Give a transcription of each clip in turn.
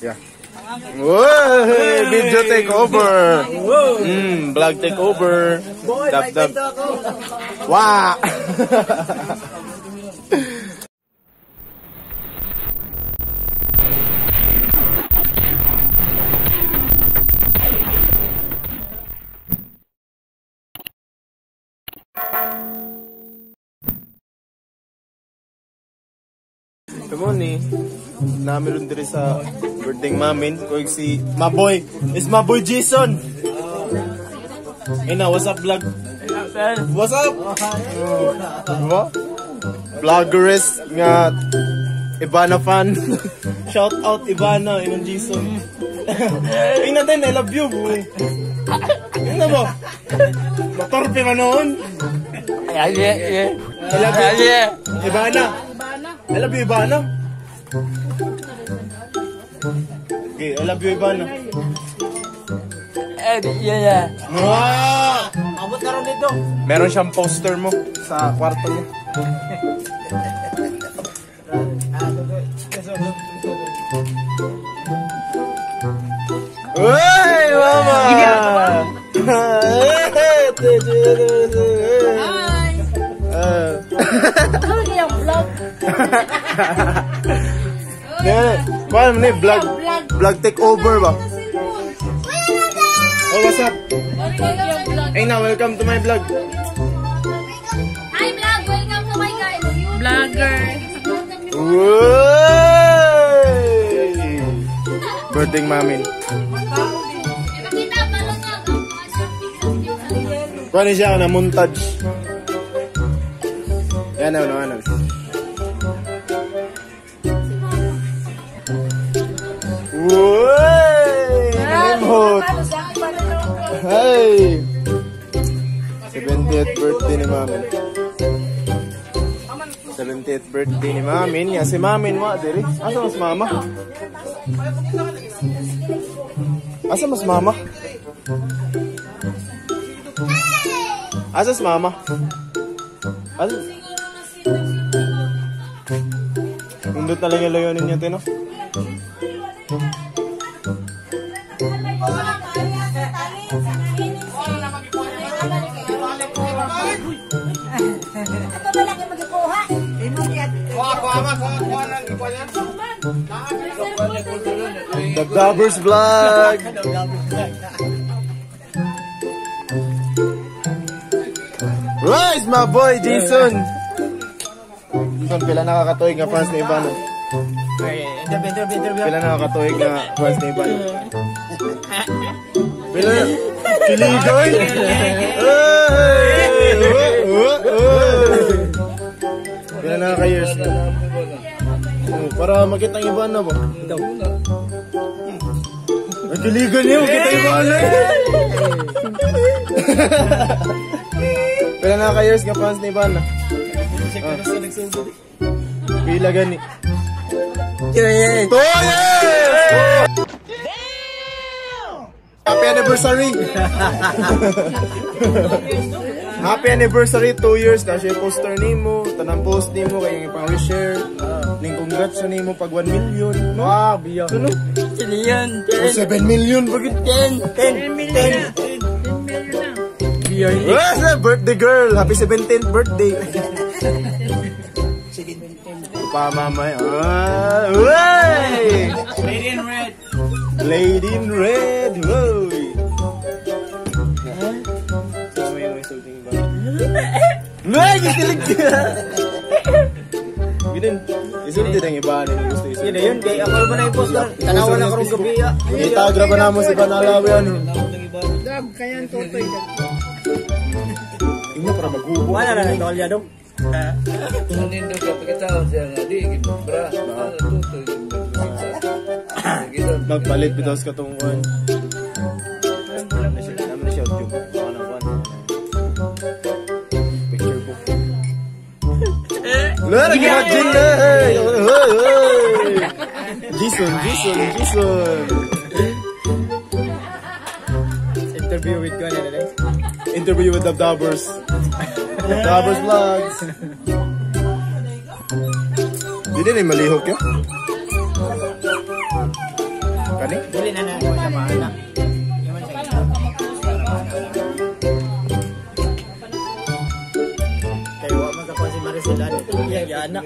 Yeah. Whoa! Video takeover! Mm, vlog takeover! Boy, Dab, may dab. kwento ako. Wow! Good morning. Nami rin diri sa birthday mamin. Kuig si Maboy. Is Maboy Jason. Hey na, what's up vlog? What's up? Diba? Vloggeress nga Ivana fan. Shout out Ivana, inong Jason. Tingnan natin, I love you. boy. Tingnan mo. Matorpe ka noon. Yeah, yeah, yeah. I love you. Ivana. I love you, Ivana. Okay, I love you, Ivana. Eh, yeah, yeah. Ah! Abot na rin dito. Meron siyang poster mo sa kwarto niya. Uy, mama! Ah. mo na yung vlog? Vlog take over ba? Oh, what's up? Hey na, welcome to my vlog. Hi vlog! Welcome to my guys! Vlogger. Birthday mamin. Paano siya na montage? Yan ano, ano. 70th birthday ni Mamin. 70th birthday ni Mamin. Yan si Mamin mo, diri. Asa mas mama? Asa mas mama? Asa mas mama? Asa? Nundot na lang yung layonin niya, Tino. Ito ba lang yung magkukuha? Dabdabers Vlog! Rise, my boy, Jason! Jason, pila nakakatuig nga fans ni Ivano? Interview. Pila nakakatuig nga fans ni Ivano? Pila na? Kiligoy! Ay! Oh, oh, oh. Pila nakaka-years na? Oh, para makita ang Ivano ba? Ang kiligan niyo, kita Ivano! Pila nakaka-years nga fans ni Ivano? Ah. Pila gani? Yeah, yeah. Two years! Happy anniversary! Happy anniversary, 2 years. Kasi yung poster ni mo, tanang post ni mo, kaya yung ipang-share. Ning congrats ni mo pag 1 million. No? Ah, biyak. Ano? Sino yun? O 7 million, pag 10, 10, 10. Biyak. Ah, sa birthday girl! Happy 17th birthday! Pa mamay. Ah, uy! Lady in red. Lady in red. Uy! Kisilig ka! Ganun. Isulti ang iba na yung gusto isulti. Yun na yun, kay ako naman na i-post na. Tanawan ako ng gabi. ah. Itagra ba naman si Panalawi ano? Dab, kaya ang tutoy. Ino para maghubo. Wala na nang tolya dong. Nanindo ka pagkatao siya nga di, bra, ano to, to, Gitu. Magpalit bitaw sa katunguan. Naman Lara, imagine na! Hey! Hey! Hey! Jason, Jason, Jason! Interview with na eh. Interview with the Dabbers. Dabbers Vlogs. Hindi na yung malihok yun. Kani? Dili na na mo siya maana. Man ka si Maricela. Iya, ya na.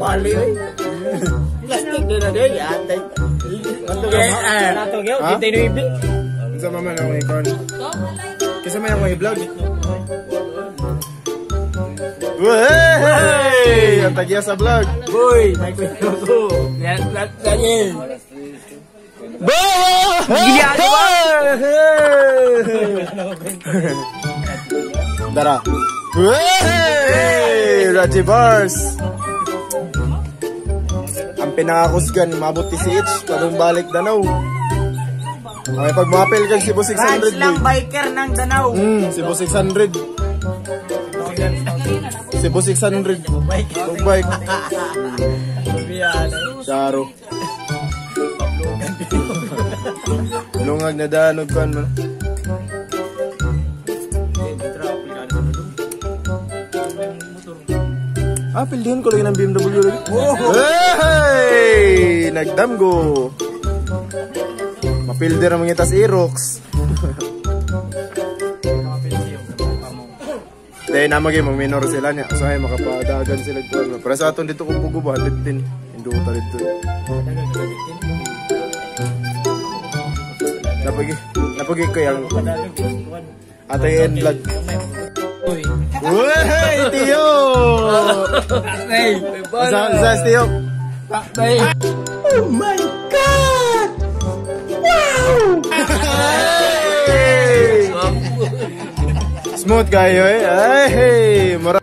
Bali oy. Plastic din na din ya. Ga? Nato. Ha? Kita ini ibig. Sa mama na akong ikon. Kasi may akong i-vlog. Wey! Ang tagya sa vlog. Boy, may kwento ko. Yan, yan, yan. Dara. Wey! Raji Bars! Ang pinakakusgan, mabuti si Itch, padong balik danaw. Okay, pag mapel kag Cebu 600 boy. biker ng Danau. Hmm, Cebu 600. Cebu 600. Pag bike. Charo. Lungag na danog kan man. Ah, pildihan ko lagi ng BMW lagi. Hey! Nagdamgo. Mapilder ang mga tas Aerox. Dahil na maging minor sila niya. So ay makapadagan sila. Pero sa aton dito kung pugo ba, din. Hindi ko dito. Napagi, napagi ko yung atay and vlog. Wey, Tiyo! Hey, Sa, sa, Tiyo. Hey! Smooth kayo eh. Ay, hey! Mara-